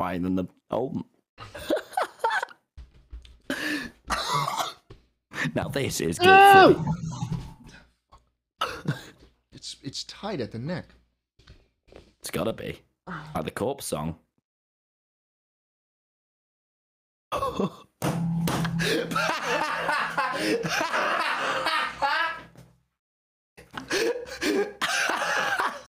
fine than the old. now this is good. It's it's tied at the neck. It's gotta be. Like the corpse song.